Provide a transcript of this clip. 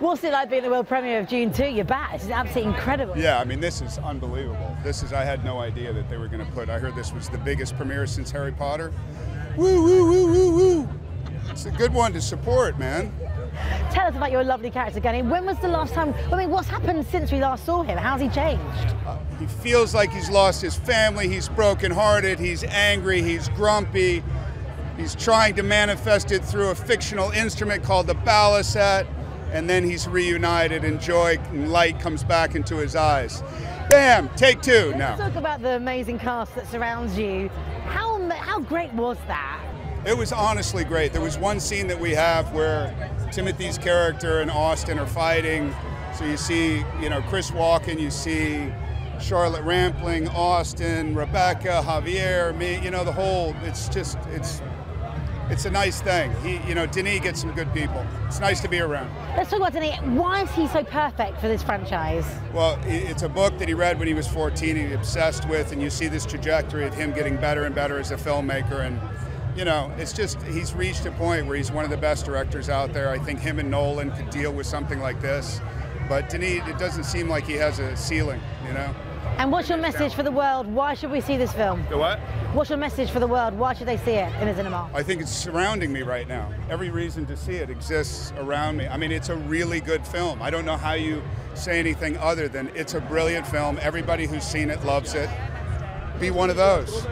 What's it like being the world premiere of Dune 2? You're back. This is absolutely incredible. Yeah, I mean, this is unbelievable. This is, I had no idea that they were going to put, I heard this was the biggest premiere since Harry Potter. Woo, woo, woo, woo, woo. It's a good one to support, man. Tell us about your lovely character, Gurney. When was the last time, I mean, what's happened since we last saw him? How's he changed? Uh, he feels like he's lost his family, he's brokenhearted, he's angry, he's grumpy. He's trying to manifest it through a fictional instrument called the balisette, and then he's reunited, and joy and light comes back into his eyes. Bam! Take two now. Let's talk about the amazing cast that surrounds you. How, how great was that? It was honestly great. There was one scene that we have where Timothée's character and Austin are fighting. So you see, you know, Chris Walken, you see Charlotte Rampling, Austin, Rebecca, Javier, me, you know, the whole, it's just, it's it's a nice thing. He, you know, Denis gets some good people. It's nice to be around. Let's talk about Denis. Why is he so perfect for this franchise? Well, it's a book that he read when he was 14. He obsessed with, and you see this trajectory of him getting better and better as a filmmaker. And you know, it's just he's reached a point where he's one of the best directors out there. I think him and Nolan could deal with something like this, but Denis, it doesn't seem like he has a ceiling. You know. And what's your message for the world? Why should we see this film? The what? What's your message for the world? Why should they see it in a cinema? I think it's surrounding me right now. Every reason to see it exists around me. I mean, it's a really good film. I don't know how you say anything other than it's a brilliant film. Everybody who's seen it loves it. Be one of those.